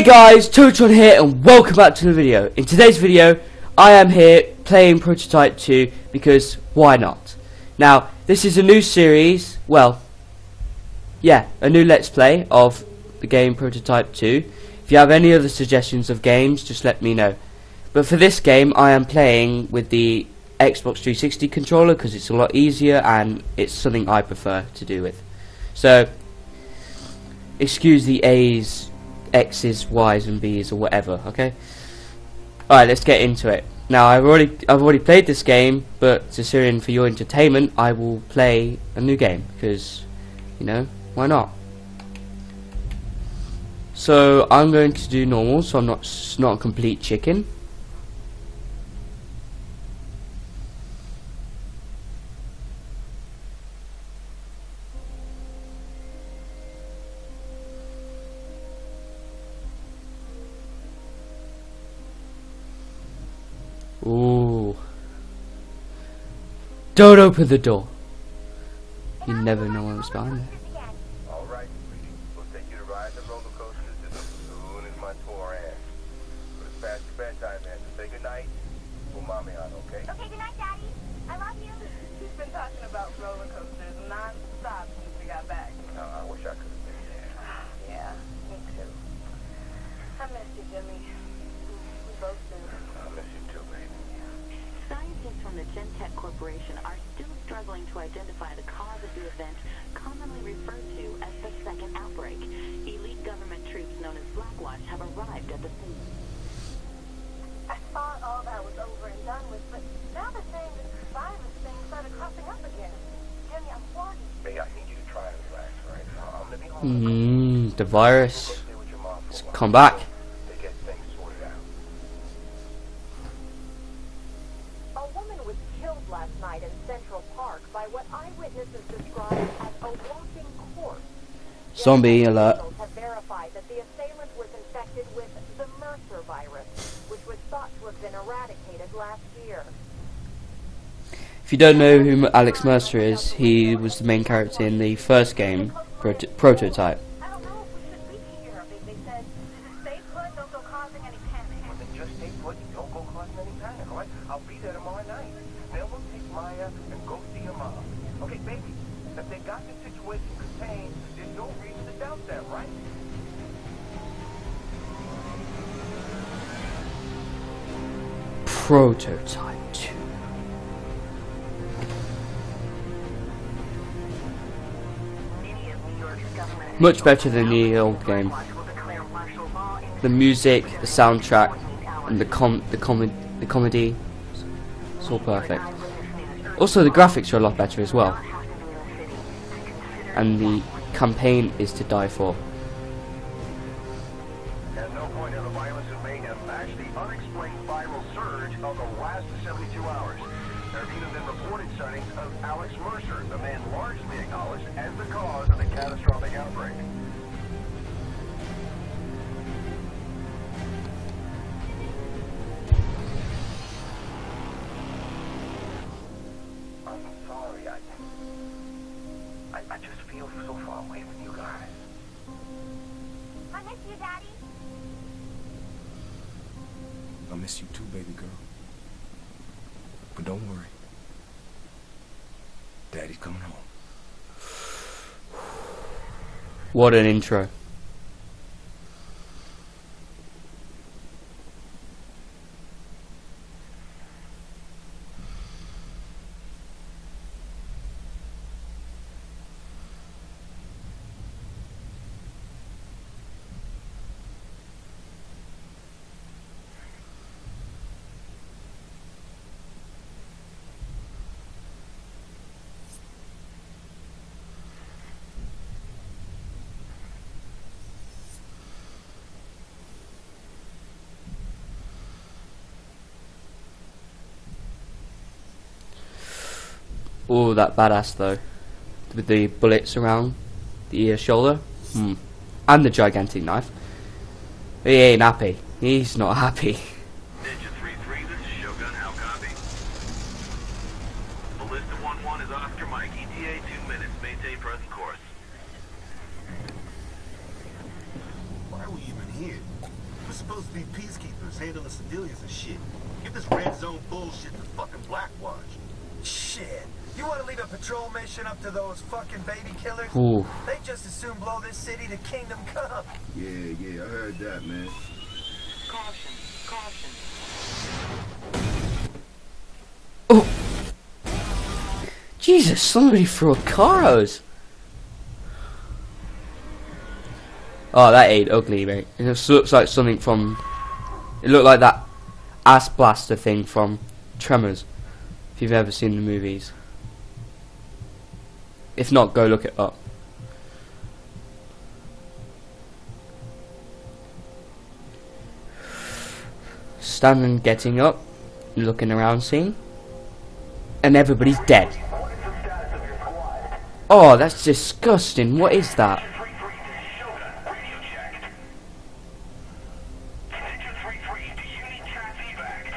Hey guys, Tobytron here and welcome back to the video. In today's video, I am here playing Prototype 2 because why not? Now, this is a new series, well, yeah, a new Let's Play of the game Prototype 2. If you have any other suggestions of games, just let me know. But for this game, I am playing with the Xbox 360 controller because it's a lot easier and it's something I prefer to do with. So, excuse the A's X's, Y's, and B's or whatever. Okay. All right, let's get into it. Now, I've already I've already played this game, but to Syrian for your entertainment, I will play a new game because, you know, why not? So I'm going to do normal, so I'm not not a complete chicken. Don't open the door. You never know what's behind there. All right, sweetie. We'll take you to ride the roller coasters as soon as my tour ends. But it's past your bedtime, man. So say goodnight. Put mommy on, okay? Okay, good night, Daddy. I love you. He's been talking about roller coasters non-stop since we got back. No, I wish I could have been there. Yeah, me too. I miss you, Jimmy. We both do. I miss you too, baby. Scientists from the Gentek Corporation are still struggling to identify the cause of the event commonly referred to as the second outbreak. Elite government troops known as Blackwatch have arrived at the scene. I thought all that was over and done with, but now they're saying this virus thing started cropping up again. Jimmy, I'm worried. Baby, I need you to try and relax, right? Um, now, I'm gonna be home. Mmm, the virus. Go stay with your mom for a while. Come back. They get things sorted out. A woman was killed last night in Central Park by what eyewitnesses described as a walking corpse. Zombie Dental alert. officials have verified that the assailant was infected with the Mercer virus, which was thought to have been eradicated last year. If you don't know who Alex Mercer is, he was the main character in the first game, Proto Prototype. Prototype 2. Much better than the old game. The music, the soundtrack, and the com the com the comedy, it's all perfect. Also, the graphics are a lot better as well. And the campaign is to die for. Surge of the last 72 hours. There have even been reported sightings of Alex Mercer, the man largely acknowledged as the cause of the catastrophic outbreak. I'm sorry, I, I, I just feel so far away from you guys. I miss you, Daddy. I miss you too, baby girl. Don't worry. Daddy's coming home. What an intro. Oh, that badass though. With the bullets around the uh, shoulder. Hmm. And the gigantic knife. He ain't happy. He's not happy. Ninja 3-3, this is Shogun, how copy? Ballista 1-1 is Oscar Mike, ETA 2 minutes, maintain present course. Why are we even here? We're supposed to be peacekeepers handling civilians and shit. Get this red zone bullshit to fucking Blackwatch. Shit. You want to leave a patrol mission up to those fucking baby killers? Ooh. They just as soon blow this city to Kingdom Come. Yeah, yeah, I heard that, man. Caution, caution. Oh. Jesus, somebody threw a car at us. Oh, that ain't ugly, mate. It just looks like something from. It looked like that ass blaster thing from Tremors. If you've ever seen the movies. If not, go look it up. Standing, getting up, looking around, seeing, and everybody's dead. Oh, that's disgusting. What is that?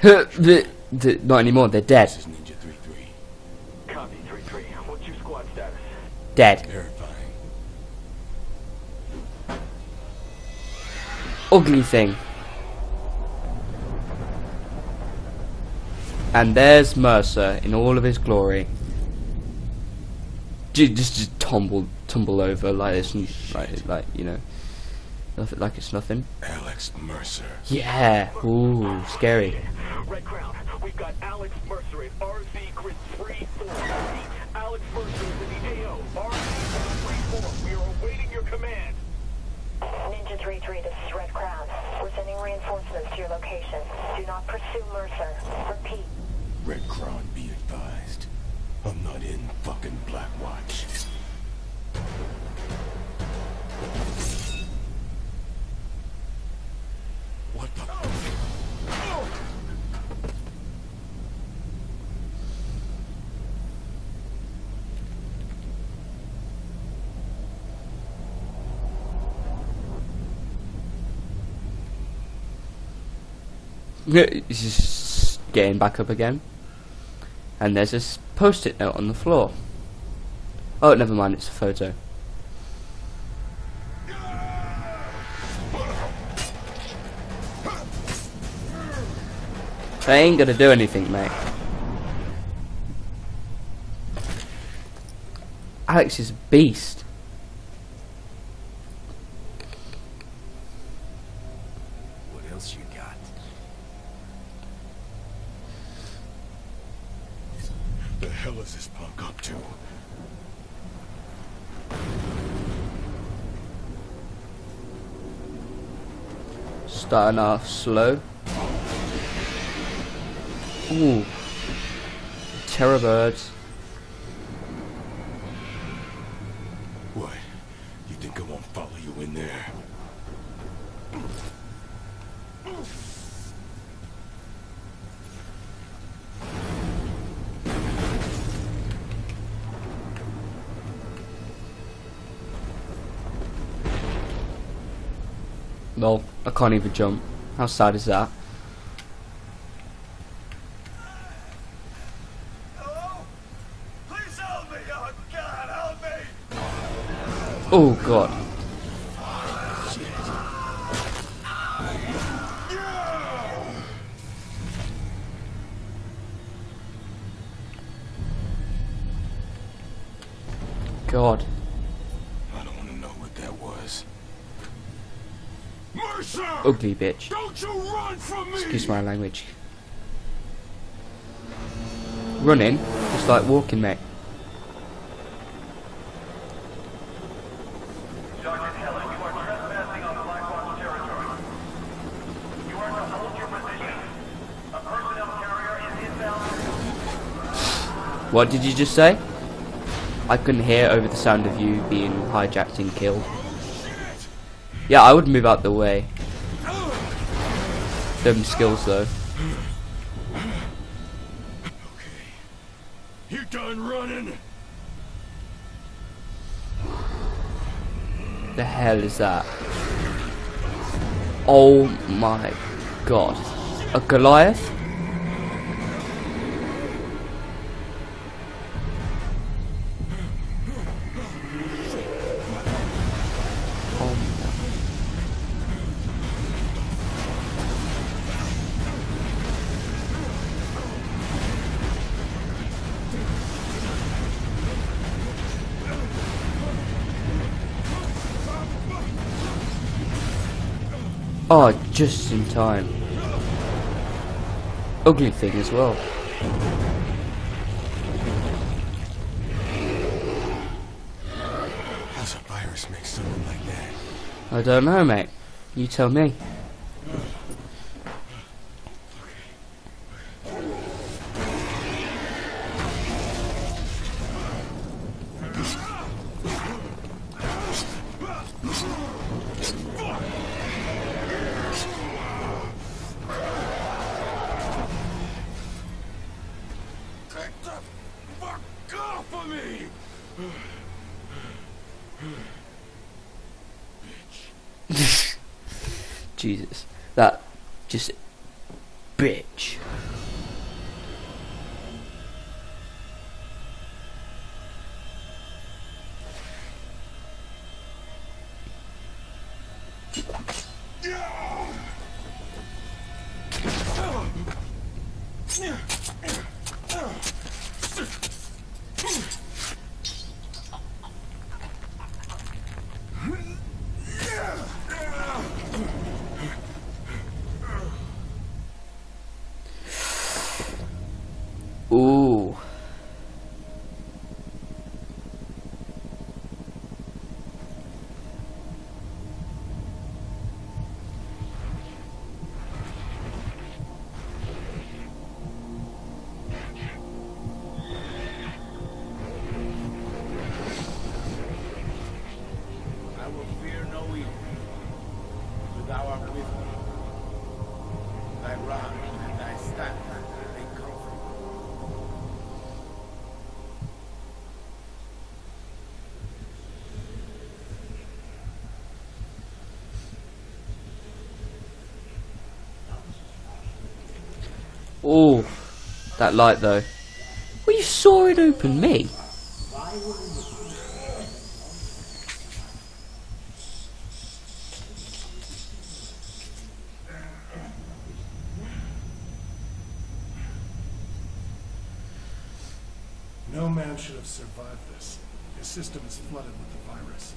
not anymore. They're dead. Dead. Ugly thing. And there's Mercer in all of his glory. Ju- Just, just tumble, tumble over like it's like, like you know, nothing, like it's nothing. Alex Mercer. Yeah. Ooh, scary. Red Crown, we've got Alex Mercer at RZ Grid 3-4. Alex Mercer is in the AO. RZ Grid 3-4. We are awaiting your command. Ninja 3-3, this is Red Crown. We're sending reinforcements to your location. Do not pursue Mercer. Repeat. Red Crown, be advised. He's just getting back up again. And there's this post-it note on the floor. Oh, never mind. It's a photo. They ain't gonna do anything, mate. Alex is a beast. What else you got? The hell is this punk up to? Starting off slow. Ooh. Terror birds. Can't even jump. How sad is that? Hello? Please help me! Oh, God! Oh god. Ugly bitch. Don't you run from me! Excuse my language. Running, just like walking, mate. Sergeant Heller, you are trespassing on Blackwatch territory. You are to hold your position. A personnel carrier is inbound. What did you just say? I couldn't hear over the sound of you being hijacked and killed. Oh, yeah, I would move out the way. Them skills though. You done running? The hell is that? Oh my god. A Goliath? Oh, just in time. Ugly thing as well. How's a virus make something like that? I don't know, mate. You tell me. Yeah. Ooh. That light though. Well, you saw it open me. No man should have survived this. His system is flooded with the virus.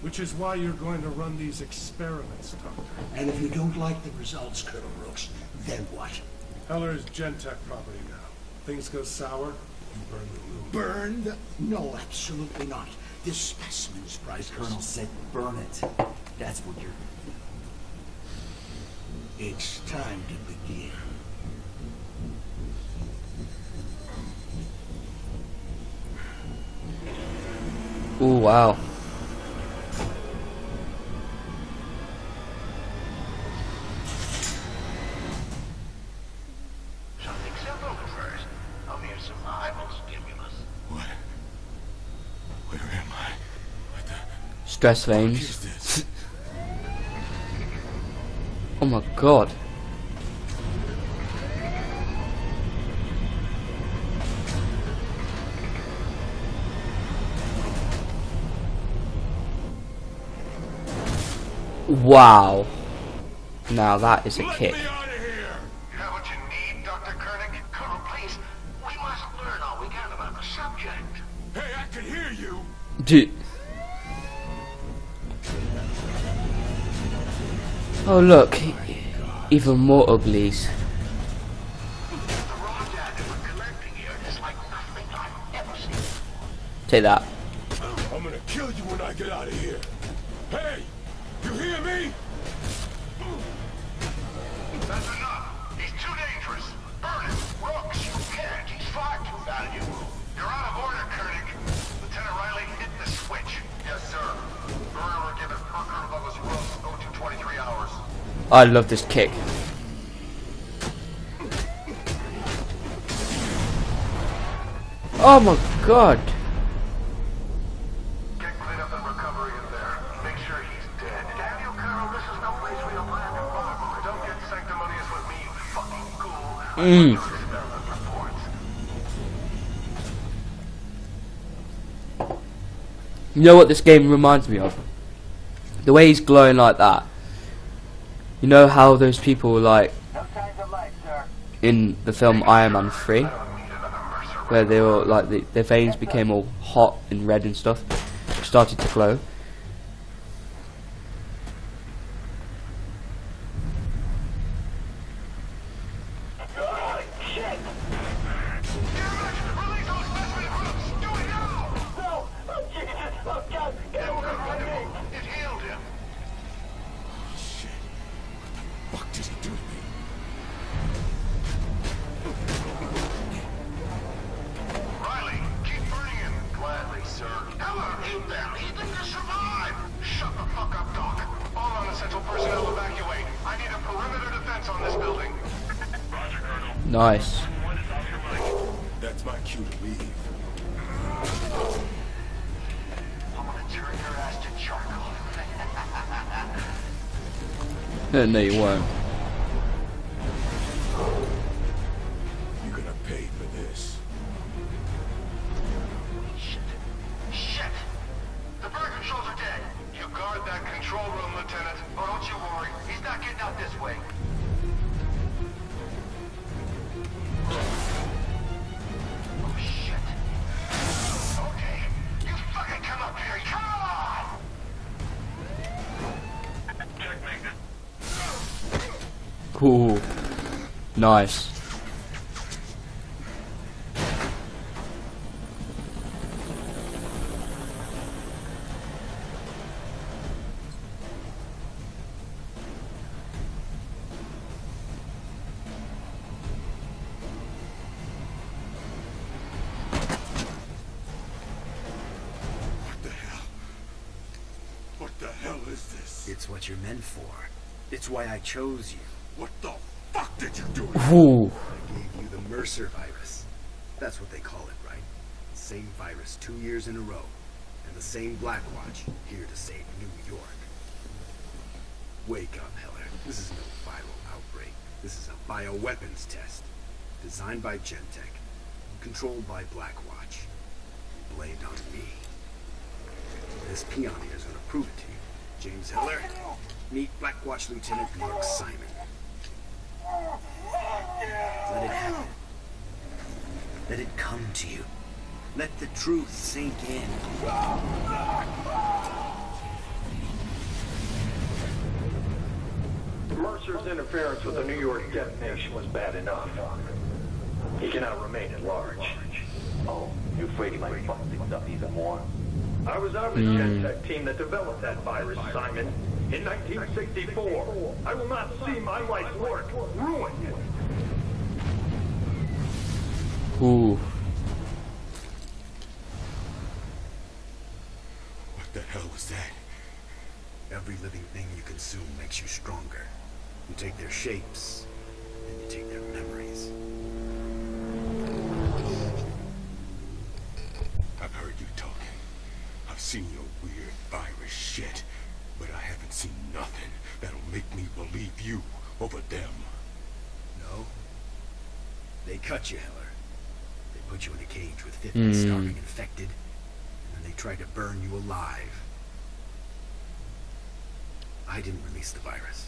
Which is why you're going to run these experiments, Doctor. And if you don't like the results, Colonel Brooks, then what? Heller is Gentek property now. Things go sour, you burn the room. Burn the... No, absolutely not. This specimen's priceless. Colonel said burn it. That's what you're... It's time to begin. Ooh, wow. Stress fuck veins. Oh my god. Wow. Now that is a Let kick. me out of here! You have what you need, Colonel, please. We must learn all we can about the subject. Hey, I can hear you! Dude. Oh look, even more uglies. The raw sanctimonious with me, you fucking ghoul. I Mm. want your experiment reports. You know what this game reminds me of? The way he's glowing like that. You know how those people like in the film Iron Man 3 where they were like the, their veins became all hot and red and stuff started to glow Nice. That's my cue to leave. I'm gonna turn your ass to charcoal. no, you won't. This? It's what you're meant for. It's why I chose you. What the fuck did you do? Ooh. I gave you the Mercer virus. That's what they call it, right? Same virus two years in a row. And the same Blackwatch here to save New York. Wake up, Heller. This is no viral outbreak. This is a bioweapons test. Designed by Gentek. Controlled by Blackwatch. Blamed on me. This peon here is gonna prove it to you. James Heller, meet Blackwatch Lieutenant Mark Simon. Let it happen. Let it come to you. Let the truth sink in. Mercer's interference with the New York detonation was bad enough. He cannot remain at large. Oh, you afraid he might fuck things up even more? I was on the hmm. Gentek team that developed that virus, Simon, in 1964. I will not see my life's work ruined. Ooh. What the hell was that? Every living thing you consume makes you stronger. You take their shapes, and you take their memories. I've heard you talking. I've seen your weird virus shit. But I haven't seen nothing that'll make me believe you over them. No? They cut you, Heller. They put you in a cage with 50 Hmm. starving infected, and then they tried to burn you alive. I didn't release the virus.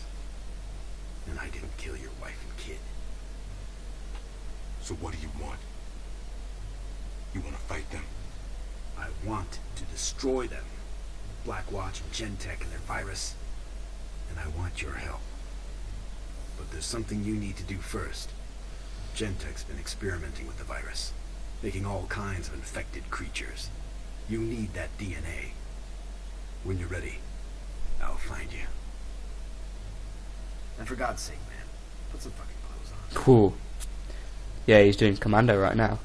And I didn't kill your wife and kid. So what do you want? You want to fight them? I want to destroy them. Blackwatch and Gentek and their virus. And I want your help. But there's something you need to do first. Gentek's been experimenting with the virus, making all kinds of infected creatures. You need that DNA. When you're ready, I'll find you. And for God's sake, man, put some fucking clothes on. Cool. Yeah, he's doing commando right now.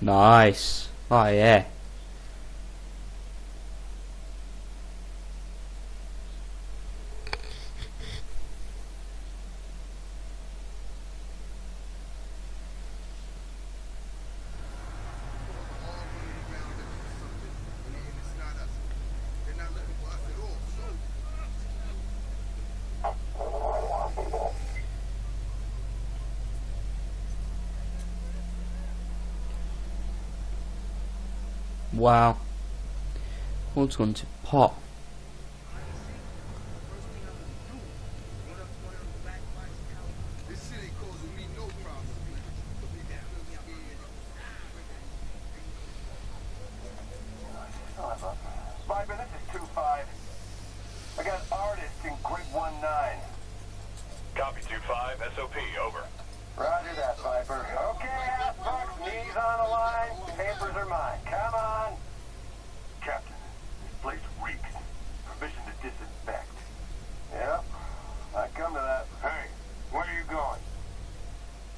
Nice. Oh yeah. Wow. What's going to pop? Viper, this is 2-5. I got artists in grid 1-9. Copy 2-5, SOP, over. Roger that, Viper. Okay, ass fucks, knees on the line, papers are mine. Come on. Captain, this place reeks. Permission to disinfect. Yep, I come to that. Hey, where are you going?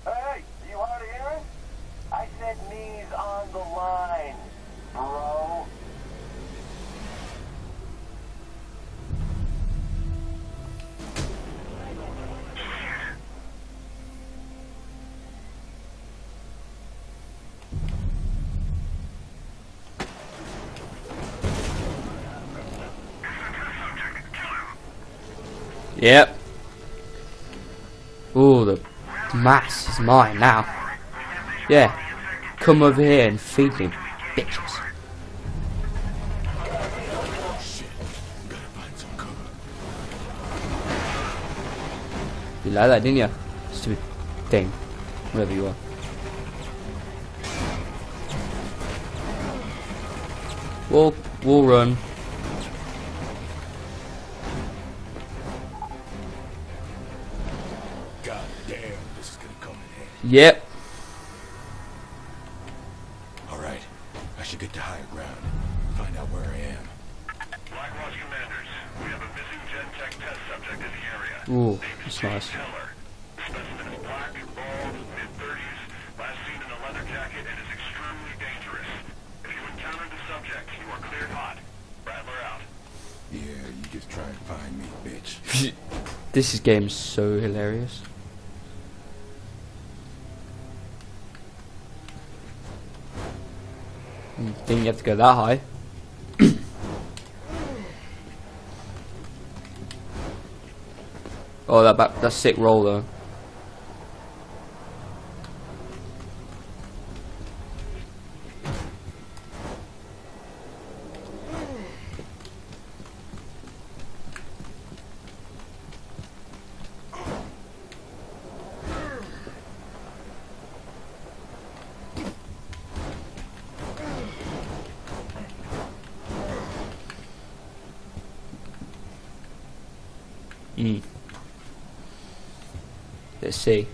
Hey, are you hard of hearing? I said knees on the line, bro. Yep. Oh, the mass is mine now. Yeah. Come over here and feed me, bitches. You like that, didn't you? Stupid thing. Whatever you are. We'll, we'll run. In. Yep. Alright, I should get to higher ground. Find out where I am. Black Blackwatch commanders, we have a missing Gen Tech test subject in the area. Ooh, that's nice. Teller. Specimen is black, bald, mid-30s, last seen in a leather jacket, and is extremely dangerous. If you encounter the subject, you are cleared hot. Rattler out. Yeah, you just try and find me, bitch. this is game so hilarious. Think you have to go that high? oh, that back, that sick roll though. Mm. Let's see.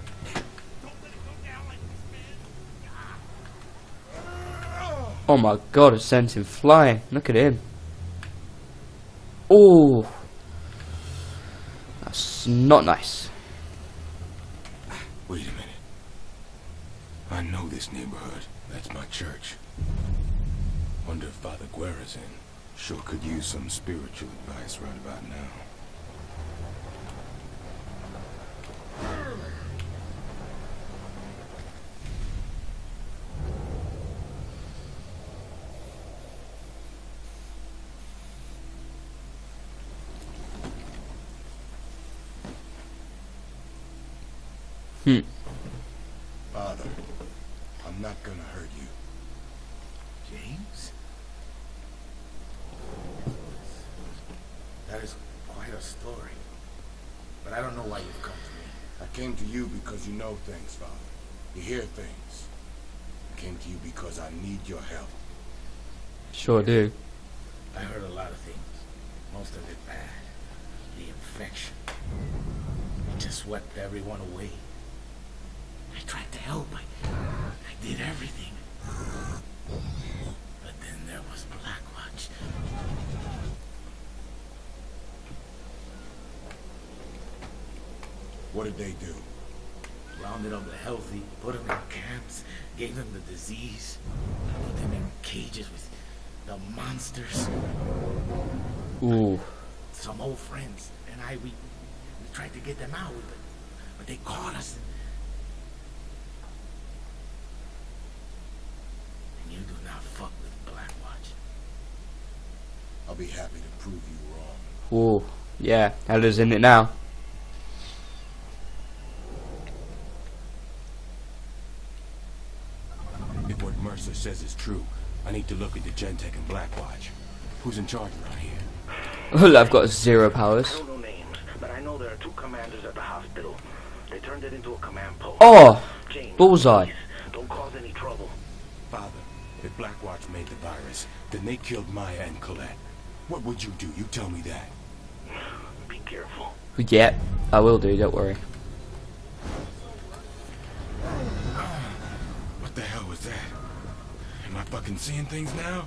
Oh my god, it sent him flying. Look at him. Oh. That's not nice. Wait a minute. I know this neighborhood. That's my church. Wonder if Father Guerra's in. Sure could use some spiritual advice right about now. Hmm. Father, I'm not gonna hurt you. James? That is quite a story. But I don't know why you've come to me. I came to you because you know things, Father. You hear things. I came to you because I need your help. Sure do. I heard a lot of things. Most of it bad. The infection. It just swept everyone away. I tried to help. I, I did everything. But then there was Blackwatch. What did they do? Rounded up the healthy, put them in camps, gave them the disease, put them in cages with the monsters. Ooh. Some old friends and I, we, we tried to get them out, but, but they caught us. And you do not fuck with Blackwatch. I'll be happy to prove you wrong. Ooh. Yeah, Ella's in it now. If what Mercer says is true, I need to look into Gentek and Blackwatch. Who's in charge around here? Well, I've got zero powers. I don't know names, but I know there are two commanders at the hospital. They turned it into a command post. Oh! James, Bullseye. please, don't cause any trouble. Father, if Blackwatch made the virus, then they killed Maya and Colette. What would you do? You tell me that. Be careful. Yeah, I will do, don't worry. What the hell was that? Am I fucking seeing things now?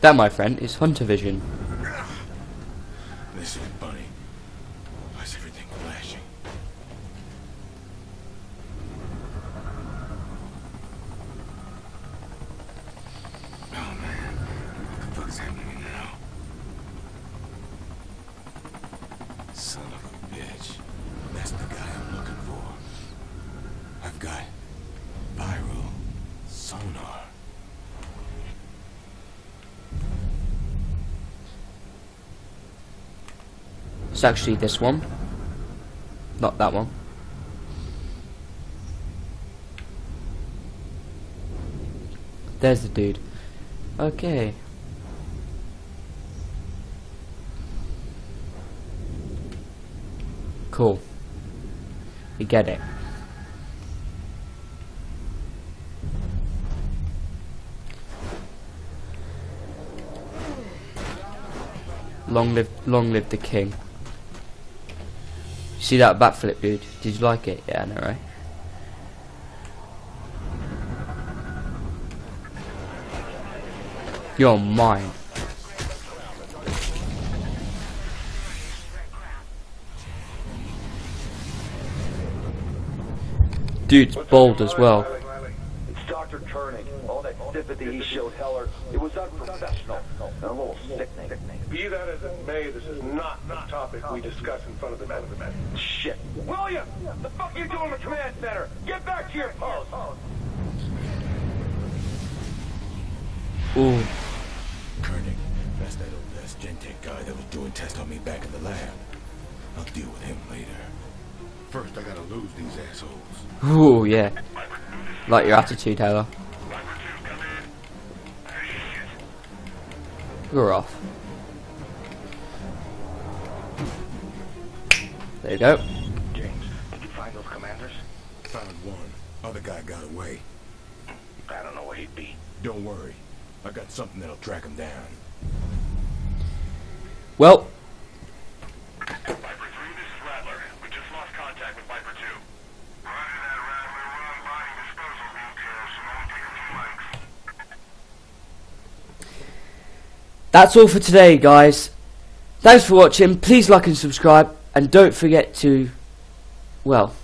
That, my friend, is Hunter Vision. This ain't funny. Why's everything flashing? Oh man, what the fuck is happening now? Son of a bitch. That's the guy I'm looking for. I've got viral sonar. It's actually this one. Not that one. There's the dude. Okay. Cool. We get it. Long live, long live the king. See that backflip, dude? Did you like it? Yeah, I know, right? You're mine. Dude's bold as well. It's Dr. Turning. All that sympathy he showed Heller, it was unprofessional and a little sickening. Be that as it may, this is not the topic we discuss in front of the men. Shit. William! The fuck are you doing in the command center? Get back to your post! Ooh. Koenig, that's that old ass Gentek guy that was doing tests on me back in the lab. I'll deal with him later. First, I gotta lose these assholes. Ooh, yeah. Like your attitude, Heller. You're off. There you go. James, did you find those commanders? Found one. Other guy got away. I don't know where he'd be. Don't worry. I got something that'll track him down. Well, that's all for today, guys. Thanks for watching. Please like and subscribe, and don't forget to, well,